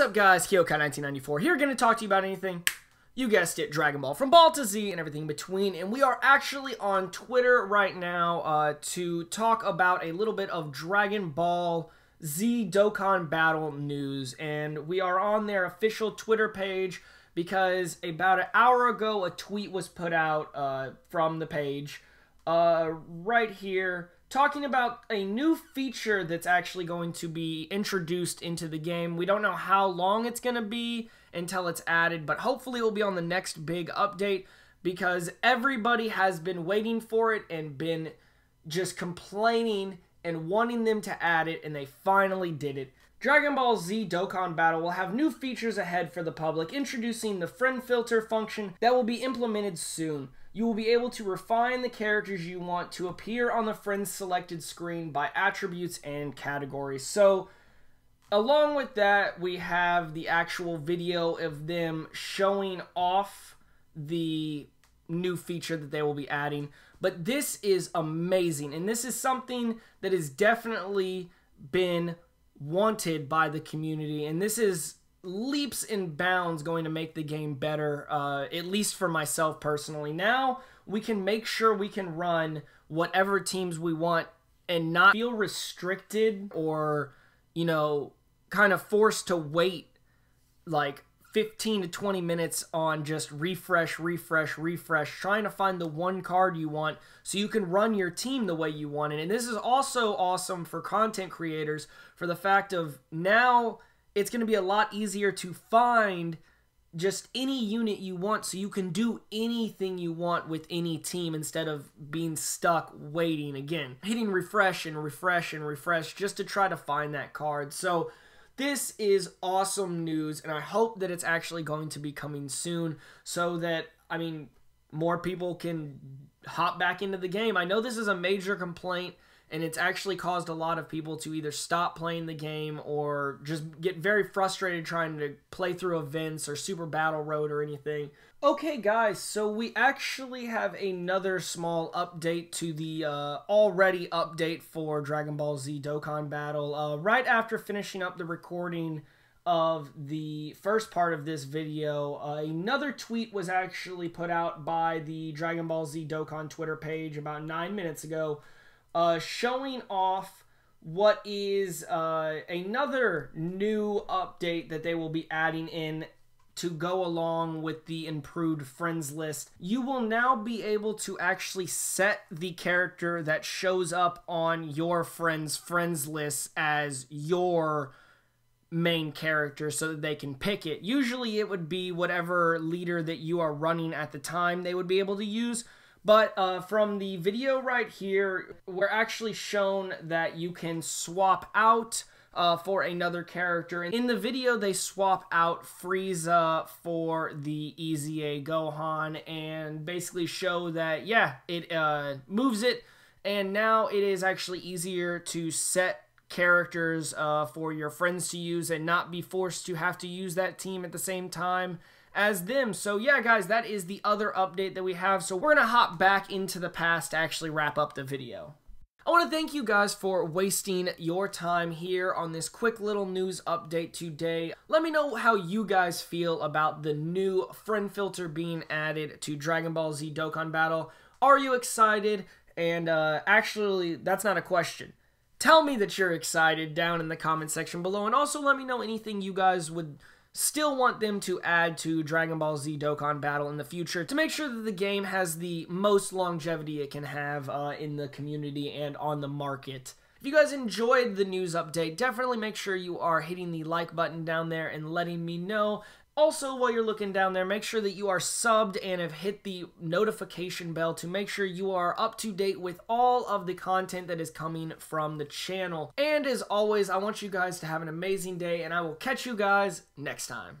What's up guys, Kihokai1994 here, gonna talk to you about anything, you guessed it, Dragon Ball, from Ball to Z and everything in between, and we are actually on Twitter right now uh, to talk about a little bit of Dragon Ball Z Dokkan Battle news, and we are on their official Twitter page because about an hour ago a tweet was put out uh, from the page uh, right here talking about a new feature that's actually going to be introduced into the game. We don't know how long it's going to be until it's added, but hopefully it will be on the next big update because everybody has been waiting for it and been just complaining and wanting them to add it, and they finally did it. Dragon Ball Z Dokkan Battle will have new features ahead for the public, introducing the friend filter function that will be implemented soon you will be able to refine the characters you want to appear on the friends selected screen by attributes and categories. So, along with that, we have the actual video of them showing off the new feature that they will be adding. But this is amazing, and this is something that has definitely been wanted by the community, and this is leaps and bounds going to make the game better, uh, at least for myself personally. Now we can make sure we can run whatever teams we want and not feel restricted or, you know, kind of forced to wait like 15 to 20 minutes on just refresh, refresh, refresh, trying to find the one card you want so you can run your team the way you want it. And this is also awesome for content creators for the fact of now it's going to be a lot easier to find just any unit you want so you can do anything you want with any team instead of being stuck waiting again. Hitting refresh and refresh and refresh just to try to find that card. So this is awesome news and i hope that it's actually going to be coming soon so that i mean more people can hop back into the game. I know this is a major complaint and it's actually caused a lot of people to either stop playing the game or just get very frustrated trying to play through events or Super Battle Road or anything. Okay, guys, so we actually have another small update to the uh, already update for Dragon Ball Z Dokkan Battle. Uh, right after finishing up the recording of the first part of this video, uh, another tweet was actually put out by the Dragon Ball Z Dokkan Twitter page about nine minutes ago uh, showing off what is uh, another new update that they will be adding in to go along with the improved friends list. You will now be able to actually set the character that shows up on your friends' friends list as your main character so that they can pick it. Usually it would be whatever leader that you are running at the time they would be able to use. But uh, from the video right here, we're actually shown that you can swap out uh, for another character. In the video, they swap out Frieza for the EZA Gohan and basically show that, yeah, it uh, moves it, and now it is actually easier to set characters uh, for your friends to use and not be forced to have to use that team at the same time as them. So yeah, guys, that is the other update that we have. So we're going to hop back into the past to actually wrap up the video. I want to thank you guys for wasting your time here on this quick little news update today. Let me know how you guys feel about the new friend filter being added to Dragon Ball Z Dokkan Battle. Are you excited? And uh, actually, that's not a question. Tell me that you're excited down in the comment section below. And also let me know anything you guys would still want them to add to Dragon Ball Z Dokkan Battle in the future to make sure that the game has the most longevity it can have uh, in the community and on the market. If you guys enjoyed the news update, definitely make sure you are hitting the like button down there and letting me know. Also, while you're looking down there, make sure that you are subbed and have hit the notification bell to make sure you are up to date with all of the content that is coming from the channel. And as always, I want you guys to have an amazing day, and I will catch you guys next time.